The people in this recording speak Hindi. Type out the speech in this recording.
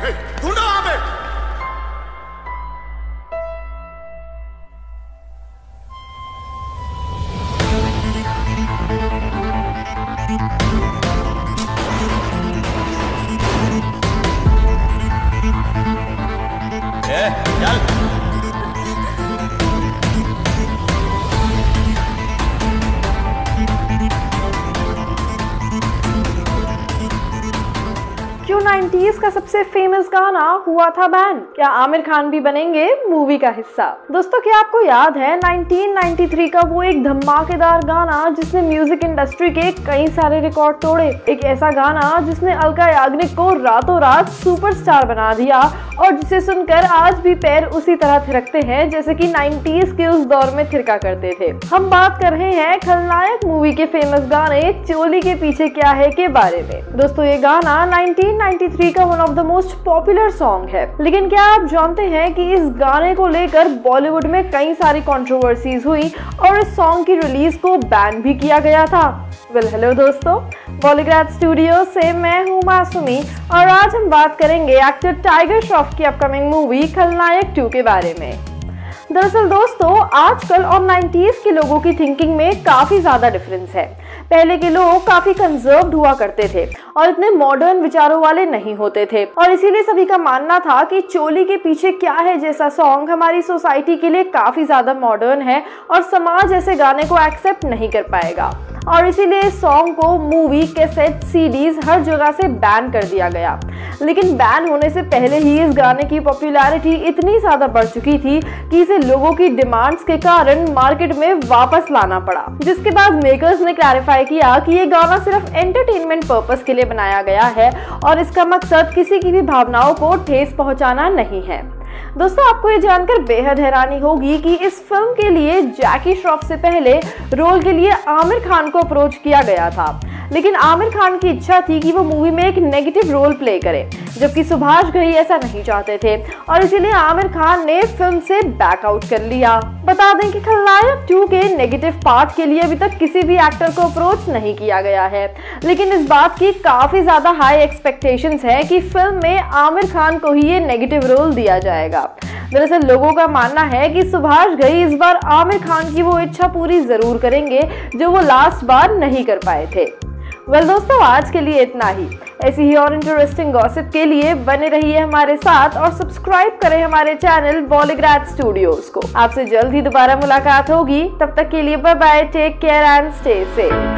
Hey, dur da abi. जो 90s का सबसे फ़ेमस गाना हुआ था बैन। क्या आमिर खान भी बनेंगे? मूवी का हिस्सा। दोस्तों, क्या आपको याद है 1993 का वो एक धमाकेदार गाना जिसने म्यूज़िक इंडस्ट्री के कई सारे रिकॉर्ड तोड़े? एक ऐसा गाना जिसने अलका याग्निक को रातों रात सुपरस्टार बना दिया और जिसे सुनकर आज भी पैर उसी तरह थिरकते हैं, जैसे कि 90s के उस दौर में थिरका करते थे। हम बात कर रहे हैं खलनायक मूवी के फ़ेमस गाने, चोली के पीछे क्या है के बारे में। दोस्तों, ये गाना 1993 का one of the most popular song है। लेकिन क्या आप जानते हैं कि इस गाने को लेकर बॉलीवुड में कई सारी कंट्रोवर्सीज हुई और इस सॉन्ग की रिलीज़ को बैन भी किया गया था। वेल well, हेलो दोस्तों बॉलीग्राड स्टूडियो से मैं हूँ मासूमी और आज हम बात करेंगे एक्टर टाइगर श्रॉफ की अपकमिंग मूवी खलनायक टू के बारे में। दरअसल दोस्तों, आजकल और 90s के लोगों की थिंकिंग में काफ़ी ज़्यादा डिफरेंस है। पहले के लोग काफ़ी कंजर्व्ड हुआ करते थे और इतने मॉडर्न विचारों वाले नहीं होते थे। और इसीलिए सभी का मानना था कि चोली के पीछे क्या है जैसा सॉन्ग हमारी सोसाइटी के लिए काफ़ी ज़्यादा मॉडर्न है और समाज ऐसे गाने को एक्सेप्ट नहीं कर पाएगा। और इसीलिए इस सॉन्ग को मूवी कैसेट सीडीज हर जगह से बैन कर दिया गया। लेकिन बैन होने से पहले ही इस गाने की पॉपुलैरिटी इतनी ज़्यादा बढ़ चुकी थी कि इसे लोगों की डिमांड्स के कारण मार्केट में वापस लाना पड़ा। जिसके बाद मेकर्स ने क्लैरिफाई किया कि ये गाना सिर्फ़ एंटरटेनमेंट पर्पस के लिए बनाया गया है और इसका मकसद किसी की भी भावनाओं को ठेस पहुंचाना नहीं है। दोस्तों, आपको ये जानकर बेहद हैरानी होगी कि इस फ़िल्म के लिए जैकी श्रॉफ से पहले रोल के लिए आमिर खान को अप्रोच किया गया था। लेकिन आमिर खान की इच्छा थी कि वो मूवी में एक नेगेटिव रोल प्ले करे। जबकि सुभाष घई ऐसा नहीं चाहते थे। और इसीलिए आमिर खान ने फ़िल्म से बैकआउट कर लिया। बता दें कि खलनायक 2 के नेगेटिव पार्ट के लिए अभी तक किसी भी एक्टर को अप्रोच नहीं किया गया है। लेकिन इस बात की काफ़ी ज़्यादा हाई एक्सपेक्टेशंस है कि फ़िल्म में आमिर खान को ही ये नेगेटिव रोल दिया जाएगा। दरअसल लोगों का मानना है कि सुभाष घई इस बार आमिर खान की वो इच्छा पूरी ज़रूर करेंगे, जो वो लास्ट बार नहीं कर पाए थे। वेल well, दोस्तों आज के लिए इतना ही। ऐसी ही और इंटरेस्टिंग गॉसिप के लिए बने रहिए हमारे साथ और सब्सक्राइब करें हमारे चैनल बॉलीग्राज स्टूडियोज को। आपसे जल्द ही दोबारा मुलाकात होगी। तब तक के लिए bye bye take care and stay safe